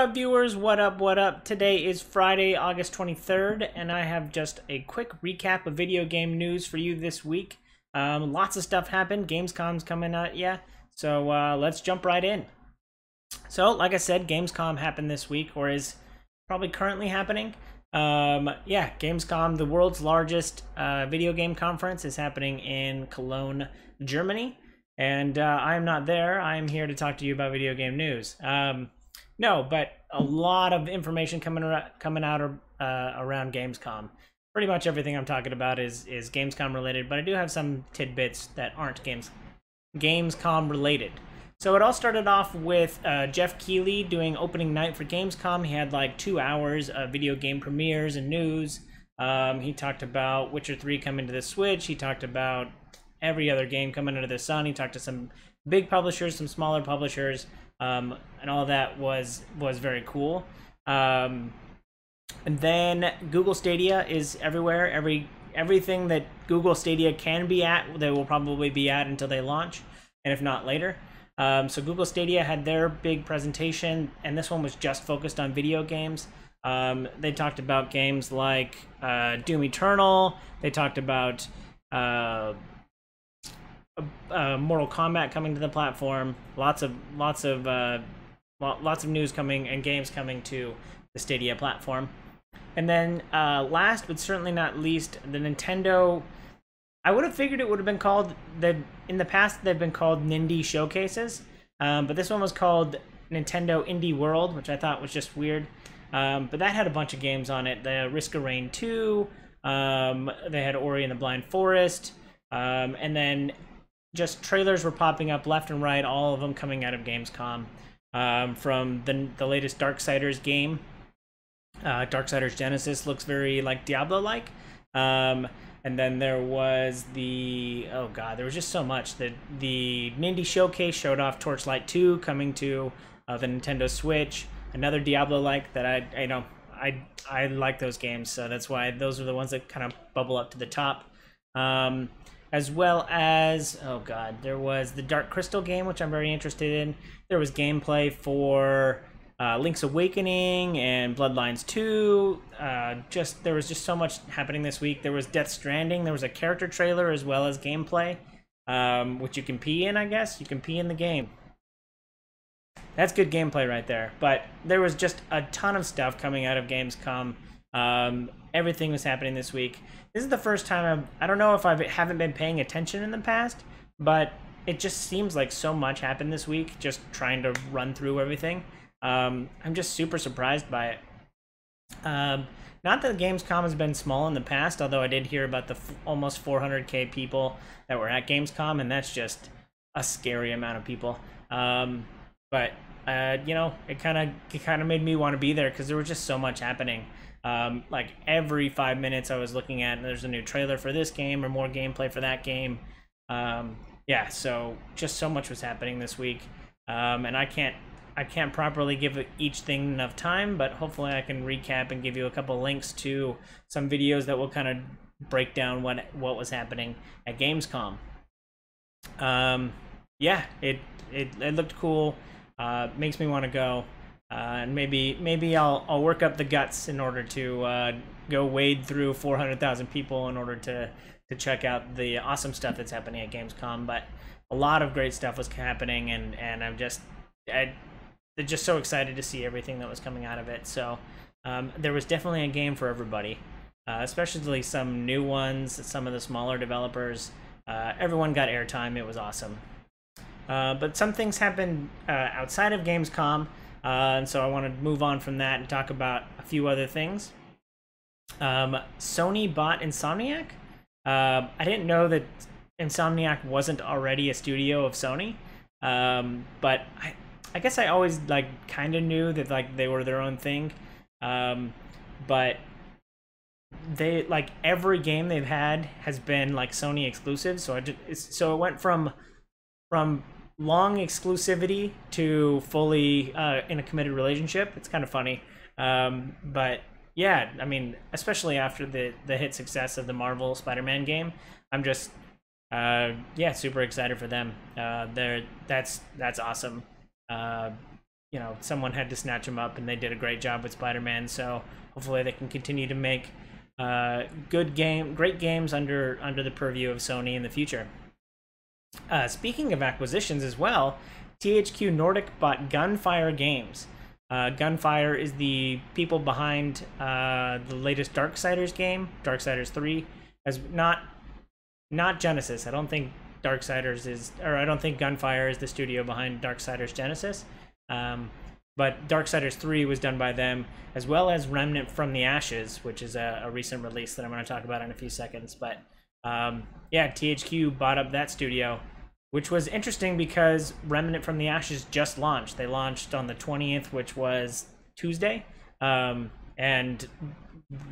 up, viewers? What up? What up? Today is Friday, August 23rd, and I have just a quick recap of video game news for you this week. Um, lots of stuff happened. Gamescom's coming out, yeah. So uh, let's jump right in. So, like I said, Gamescom happened this week, or is probably currently happening. Um, yeah, Gamescom, the world's largest uh, video game conference, is happening in Cologne, Germany. And uh, I'm not there. I'm here to talk to you about video game news. Um, no, but a lot of information coming around, coming out uh, around Gamescom. Pretty much everything I'm talking about is is Gamescom related, but I do have some tidbits that aren't games Gamescom related. So it all started off with uh, Geoff Keighley doing opening night for Gamescom. He had like two hours of video game premieres and news. Um, he talked about Witcher 3 coming to the Switch. He talked about every other game coming under the sun. He talked to some big publishers, some smaller publishers um, and all that was was very cool. Um, and then Google Stadia is everywhere. Every everything that Google Stadia can be at, they will probably be at until they launch, and if not later. Um, so Google Stadia had their big presentation, and this one was just focused on video games. Um, they talked about games like uh, Doom Eternal. They talked about uh, uh, Mortal Kombat coming to the platform. Lots of lots of uh, lots of news coming and games coming to the Stadia platform. And then uh, last but certainly not least, the Nintendo. I would have figured it would have been called the in the past they've been called Nindie showcases, um, but this one was called Nintendo Indie World, which I thought was just weird. Um, but that had a bunch of games on it. The Risk of Rain 2. Um, they had Ori and the Blind Forest. Um, and then just trailers were popping up left and right, all of them coming out of Gamescom. Um, from the the latest Darksiders game, uh, Darksiders Genesis looks very like Diablo-like. Um, and then there was the oh god, there was just so much. The the Nindie Showcase showed off Torchlight 2 coming to uh, the Nintendo Switch. Another Diablo-like that I I know I I like those games, so that's why those are the ones that kind of bubble up to the top. Um, as well as oh god, there was the Dark Crystal game, which I'm very interested in. There was gameplay for uh, Link's Awakening and Bloodlines 2. Uh, just there was just so much happening this week. There was Death Stranding. There was a character trailer as well as gameplay, um, which you can pee in. I guess you can pee in the game. That's good gameplay right there. But there was just a ton of stuff coming out of Gamescom. Um, everything was happening this week. This is the first time I've, I don't know if I haven't been paying attention in the past, but it just seems like so much happened this week just trying to run through everything. Um, I'm just super surprised by it. Um, not that Gamescom has been small in the past, although I did hear about the almost 400k people that were at Gamescom, and that's just a scary amount of people. Um, but uh, you know, it kind of it kind of made me want to be there because there was just so much happening. Um, like every five minutes, I was looking at there's a new trailer for this game or more gameplay for that game. Um, yeah, so just so much was happening this week, um, and I can't I can't properly give each thing enough time, but hopefully I can recap and give you a couple links to some videos that will kind of break down what what was happening at Gamescom. Um, yeah, it, it it looked cool. Uh, makes me want to go. Uh, and maybe maybe I'll I'll work up the guts in order to uh, go wade through 400,000 people in order to to check out the awesome stuff that's happening at Gamescom. But a lot of great stuff was happening, and and I'm just I, am just so excited to see everything that was coming out of it. So um, there was definitely a game for everybody, uh, especially some new ones, some of the smaller developers. Uh, everyone got airtime. It was awesome. Uh, but some things happened uh, outside of Gamescom. Uh, and so I want to move on from that and talk about a few other things. Um, Sony bought Insomniac. Uh, I didn't know that Insomniac wasn't already a studio of Sony, um, but I, I guess I always like kind of knew that like they were their own thing. Um, but they like every game they've had has been like Sony exclusive. So I just, so it went from from long exclusivity to fully uh, in a committed relationship. It's kind of funny, um, but yeah, I mean, especially after the the hit success of the Marvel Spider-Man game, I'm just uh, yeah super excited for them. Uh, they're that's that's awesome. Uh, you know someone had to snatch them up, and they did a great job with Spider-Man. So hopefully they can continue to make uh, good game, great games under under the purview of Sony in the future. Uh, speaking of acquisitions as well, THQ Nordic bought Gunfire Games. Uh, Gunfire is the people behind uh, the latest Darksiders game, Darksiders 3, as not not Genesis. I don't think Darksiders is, or I don't think Gunfire is the studio behind Darksiders Genesis. Um, but Darksiders 3 was done by them, as well as Remnant from the Ashes, which is a, a recent release that I'm going to talk about in a few seconds. But um, yeah, THQ bought up that studio, which was interesting because Remnant from the Ashes just launched. They launched on the 20th, which was Tuesday. Um, and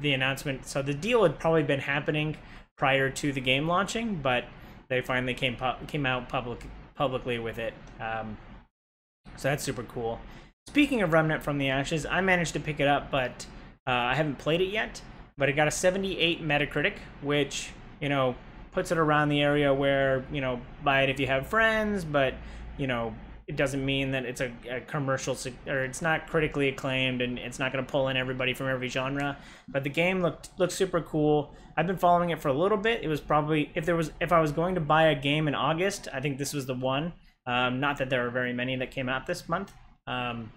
the announcement, so the deal had probably been happening prior to the game launching, but they finally came came out public publicly with it. Um, so that's super cool. Speaking of Remnant from the Ashes, I managed to pick it up, but uh, I haven't played it yet. But it got a 78 Metacritic, which you know puts it around the area where you know buy it if you have friends, but you know it doesn't mean that it's a, a, commercial or it's not critically acclaimed and it's not going to pull in everybody from every genre. But the game looked looked super cool. I've been following it for a little bit. It was probably if there was if i was going to buy a game in august i think this was the one. Um, not that there are very many that came out this month. Um,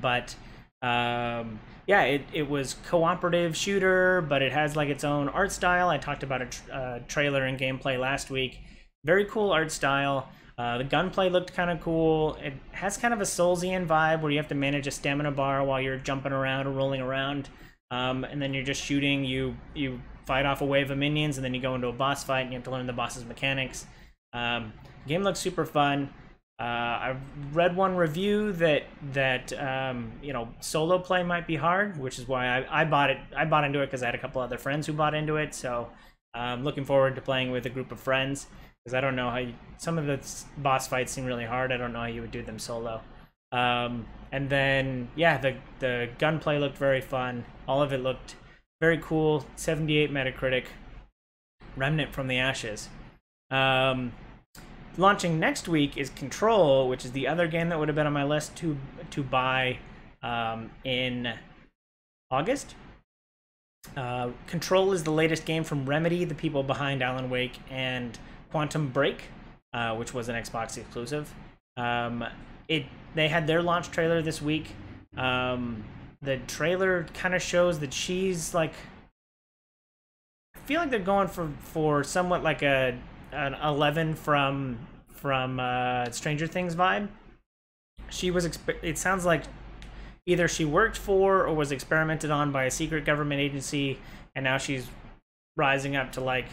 but um, yeah it, it was cooperative shooter but it has like its own art style i talked about a uh, trailer and gameplay last week very cool art style uh, the gunplay looked kind of cool. It has kind of a Soulsian vibe where you have to manage a stamina bar while you're jumping around or rolling around. Um, and then you're just shooting. You you fight off a wave of minions, and then you go into a boss fight, and you have to learn the boss's mechanics. Um, game looks super fun. Uh, I've read one review that that um, you know solo play might be hard, which is why I, I bought it. I bought into it because I had a couple other friends who bought into it. So I'm looking forward to playing with a group of friends because I don't know how you, some of the boss fights seem really hard. I don't know how you would do them solo. Um, and then yeah, the the gunplay looked very fun. All of it looked very cool. 78 Metacritic. Remnant from the Ashes. Um, launching next week is Control, which is the other game that would have been on my list to to buy um, in August. Uh, Control is the latest game from Remedy, the people behind Alan Wake and Quantum Break, uh, which was an Xbox exclusive. Um, it they had their launch trailer this week. Um, the trailer kind of shows that she's like. I feel like they're going for for somewhat like a an Eleven from from uh, Stranger Things vibe. She was. It sounds like either she worked for or was experimented on by a secret government agency, and now she's rising up to like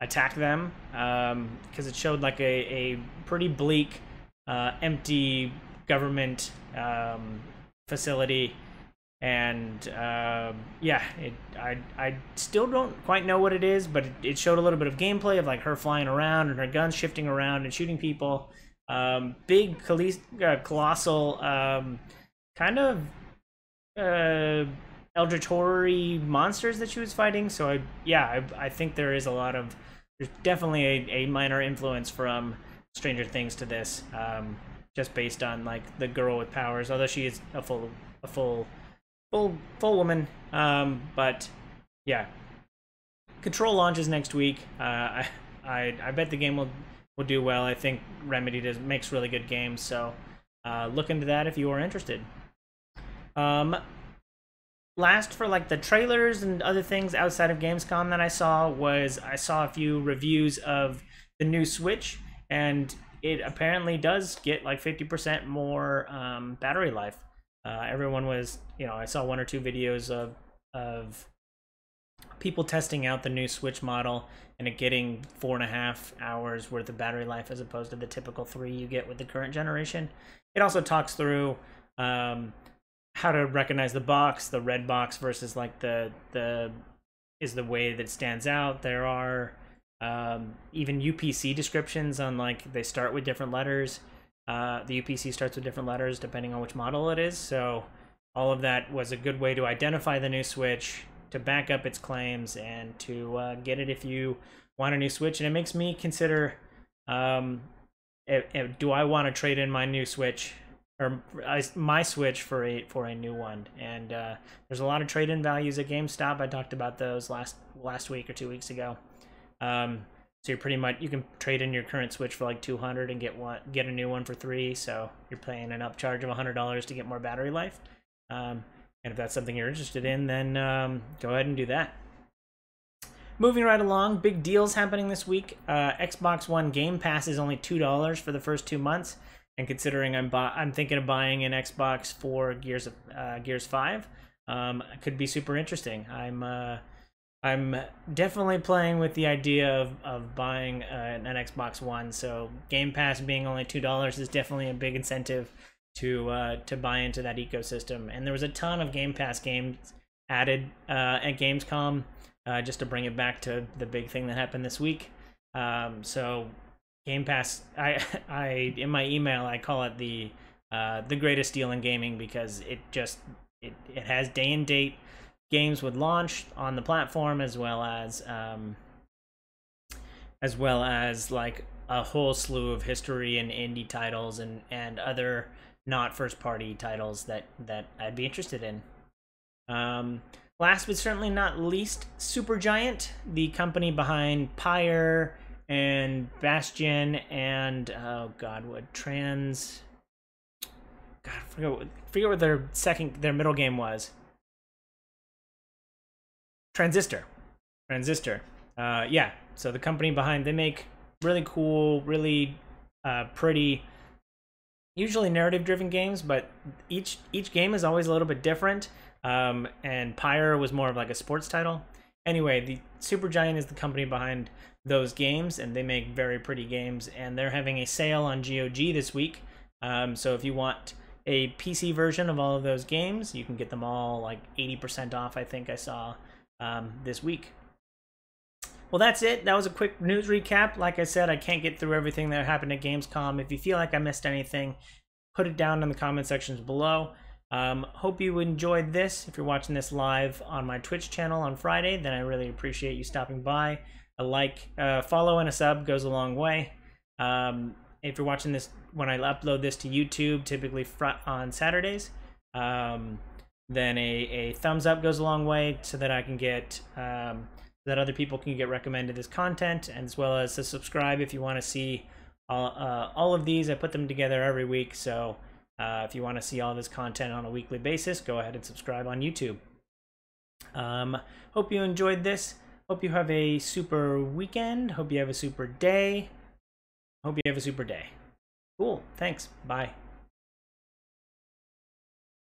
attack them because um, it showed like a, a pretty bleak, uh, empty government um, facility. And uh, yeah, it, I, I still don't quite know what it is, but it, it, showed a little bit of gameplay of like her flying around and her guns shifting around and shooting people. Um, big, uh, colossal, um, kind of uh, eldritch horror monsters that she was fighting. So I, yeah, I, I think there is a lot of there's definitely a, a minor influence from Stranger Things to this, um, just based on like the girl with powers. Although she is a full, a full, full, full woman. Um, but yeah, Control launches next week. Uh, I, I, I bet the game will will do well. I think Remedy does makes really good games, so uh, look into that if you are interested. Um, last for like the trailers and other things outside of Gamescom that I saw was I saw a few reviews of the new Switch, and it apparently does get like 50% more um, battery life. Uh, everyone was, you know, I saw one or two videos of of people testing out the new Switch model and it getting four and a half hours worth of battery life as opposed to the typical three you get with the current generation. It also talks through um, how to recognize the box, the red box versus like the the is the way that stands out. There are um, even UPC descriptions on like they start with different letters. Uh, the UPC starts with different letters depending on which model it is. So all of that was a good way to identify the new Switch, to back up its claims, and to uh, get it if you want a new Switch. And it makes me consider, um, if, if, do I want to trade in my new Switch or my Switch for a for a new one. And uh, there's a lot of trade-in values at GameStop. I talked about those last last week or two weeks ago. Um, so you're pretty much you can trade in your current Switch for like 200 and get one get a new one for three. So you're paying an upcharge of $100 to get more battery life. Um, and if that's something you're interested in, then um, go ahead and do that. Moving right along, big deals happening this week. Uh, Xbox One Game Pass is only two dollars for the first two months, and considering I'm I'm thinking of buying an Xbox for Gears of uh, Gears Five, um, could be super interesting. I'm uh, I'm definitely playing with the idea of of buying uh, an Xbox One. So Game Pass being only two dollars is definitely a big incentive to uh, to buy into that ecosystem. And there was a ton of Game Pass games added uh, at Gamescom uh, just to bring it back to the big thing that happened this week. Um, so Game Pass, I, I in my email I call it the uh, the greatest deal in gaming because it just it, it has day and date games would launch on the platform as well as um, as well as like a whole slew of history and indie titles and and other not first party titles that that I'd be interested in. Um, Last but certainly not least, Supergiant, the company behind Pyre and Bastion and oh god, what trans God, I forget what, forget what their second their middle game was. Transistor. Transistor. Uh, yeah, so the company behind they make really cool, really uh, pretty usually narrative driven games, but each each game is always a little bit different. Um, and Pyre was more of like a sports title. Anyway, the Supergiant is the company behind those games, and they make very pretty games. And they're having a sale on GOG this week. Um, so if you want a PC version of all of those games, you can get them all like 80% off, I think I saw um, this week. Well, that's it. That was a quick news recap. Like I said, I can't get through everything that happened at Gamescom. If you feel like I missed anything, put it down in the comment sections below. Um, hope you enjoyed this. If you're watching this live on my Twitch channel on Friday, then I really appreciate you stopping by. A like, uh, follow, and a sub goes a long way. Um, if you're watching this when I upload this to YouTube, typically on Saturdays, um, then a, a thumbs up goes a long way so that I can get um, that other people can get recommended this content, as well as to subscribe if you want to see all, uh, all of these. I put them together every week, so uh, if you want to see all this content on a weekly basis, go ahead and subscribe on YouTube. Um, hope you enjoyed this. Hope you have a super weekend. Hope you have a super day. Hope you have a super day. Cool. Thanks. Bye.